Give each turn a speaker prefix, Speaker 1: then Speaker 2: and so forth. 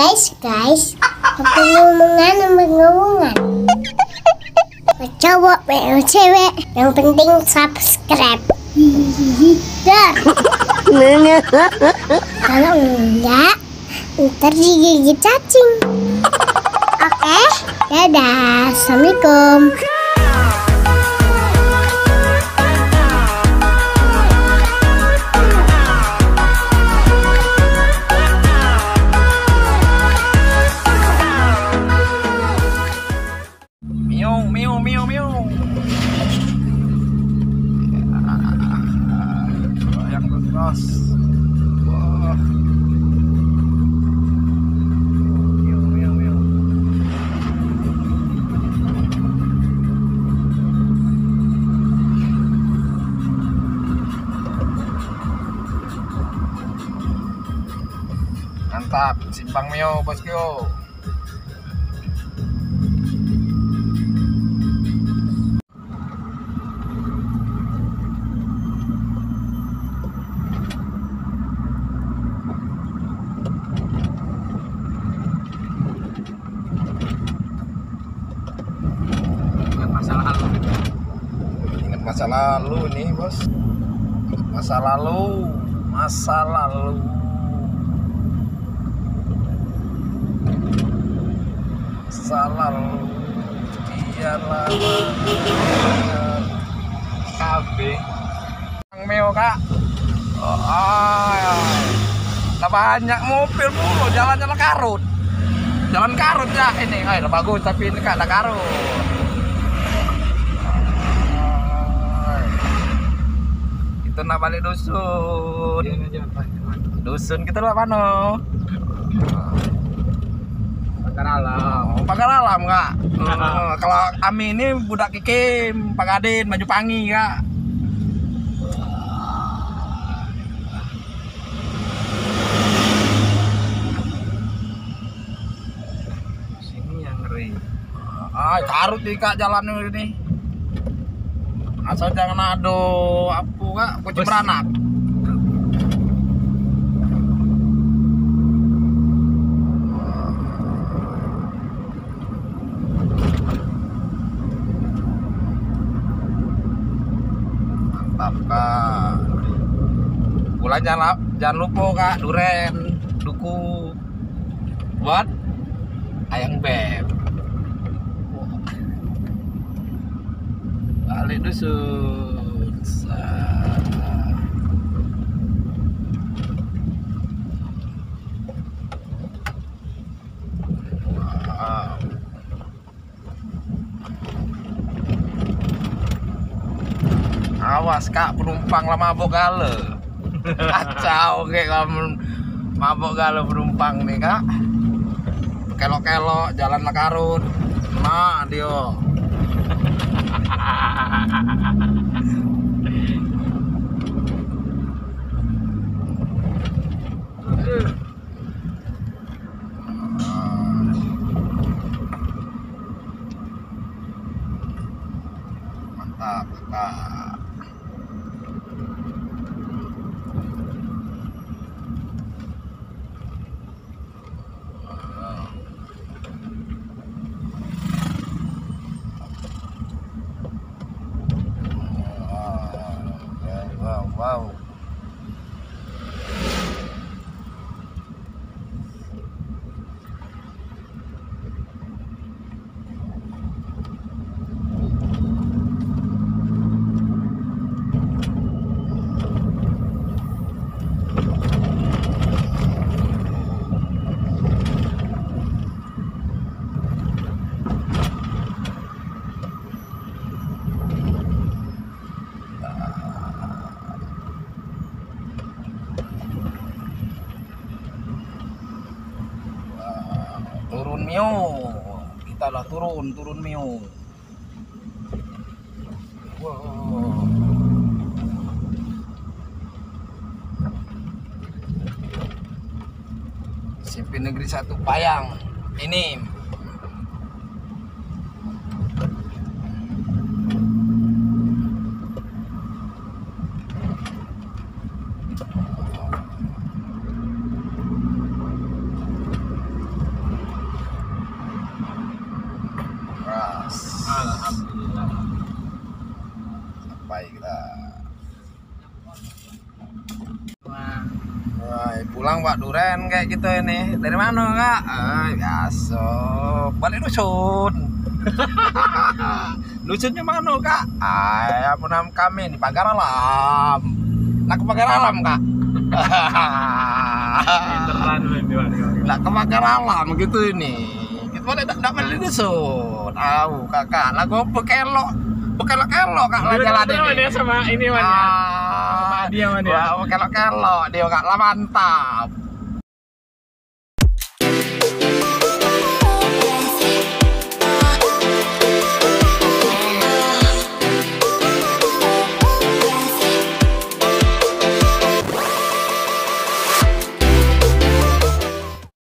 Speaker 1: Guys, guys, apa ngomongan? Cowok, cewek, yang penting subscribe. Hihihi. Kalau enggak, ntar digigit cacing. Oke, dadah. Assalamualaikum.
Speaker 2: Miau, miau, miau. Yang terus. Wah. Mantap, simpang mio bosku. Masa lalu nih bos. Masa lalu, masa lalu. Masa lalu. Biarlah KB. Kang Meo kak. Oh, ah, Lah banyak mobil mulu, jalan-jalan karut. Jalan karut ya ini, ayo bagus tapi ini kak ada karut. Ay. Nak balik dusun. Dusun kita lah mana?
Speaker 3: Pagar alam.
Speaker 2: Oh, pagar alam kak. Oh, kalau kami ini budak kikim, pagadin, baju pangi kak.
Speaker 3: Sini yang ngeri.
Speaker 2: Ah, karut nih kak jalan ini. Asal jangan ada apa kak, kucing beranak. Mantap kak. Pulang jangan, jangan lupa kak, duren, duku, buat ayang beb. Balik dusun awas kak penumpang lah mabok gale. Kacau kayak kamu mabok gale penumpang nih kak. Kelok-kelok jalan makarut nah dia mantap kakak wow wow turun mio kita lah turun turun mio wow. SMP Negeri Satu Payang. Ini Alhamdulillah. Wah, eh, pulang Pak Duren kayak gitu ini. Dari mana, Kak? Ah, biasa. Balik dusun. Lucunya mana, Kak? Ah, ya, apa kami di Pagar Alam. Nak ke Pagar Alam, Kak. Lah ke Pagar Alam gitu ini. Kita mana tidak tidak balik dusun. Tahu kakak. Lah gue bekelok, bekelok kelok kak lah jalan
Speaker 3: Sama dia
Speaker 2: ini.
Speaker 3: sama ini Wan ya.
Speaker 2: Ah,
Speaker 3: dia, Man, ya?
Speaker 2: Wah, kelok kelok dia kak lah mantap.